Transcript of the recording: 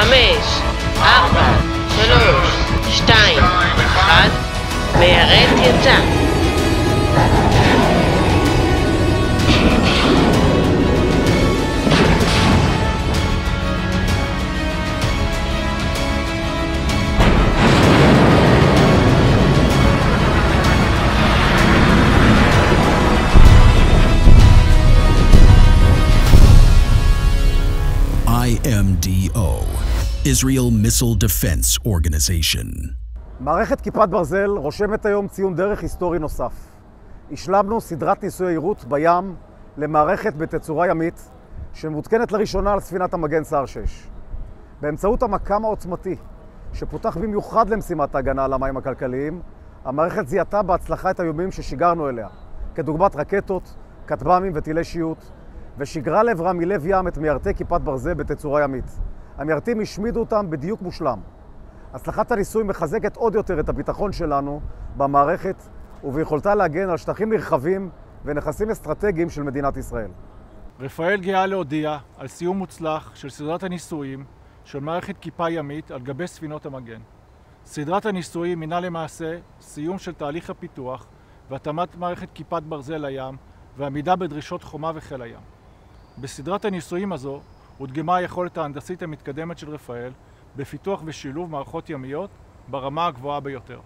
חמש, ארבע, שלוש, שתיים, אחד, מהרט יצא. IMDO. Israel Missile Defense Organization. מערכת כיפת ברזל רושמת היום ציון דרך היסטורי נוסף. השלמנו סדרת ניסויי יירוט בים למערכת בתצורה ימית שמותקנת לראשונה על ספינת המגן סער 6. באמצעות המקם העוצמתי שפותח במיוחד למשימת ההגנה על המים הכלכליים, המערכת זיהתה בהצלחה את האיומים ששיגרנו אליה, כדוגמת רקטות, כטב"מים וטילי שיוט, ושיגרה לעברה מלב ים את מיירטי כיפת ברזל בתצורה ימית. המיירטים השמידו אותם בדיוק מושלם. הצלחת הניסוי מחזקת עוד יותר את הביטחון שלנו במערכת וביכולתה להגן על שטחים נרחבים ונכסים אסטרטגיים של מדינת ישראל. רפאל גאה להודיע על סיום מוצלח של סדרת הניסויים של מערכת כיפה ימית על גבי ספינות המגן. סדרת הניסויים הינה למעשה סיום של תהליך הפיתוח והתאמת מערכת כיפת ברזל לים ועמידה בדרישות חומה וחיל הים. בסדרת הניסויים הזו הודגמה היכולת ההנדסית המתקדמת של רפאל בפיתוח ושילוב מערכות ימיות ברמה הגבוהה ביותר.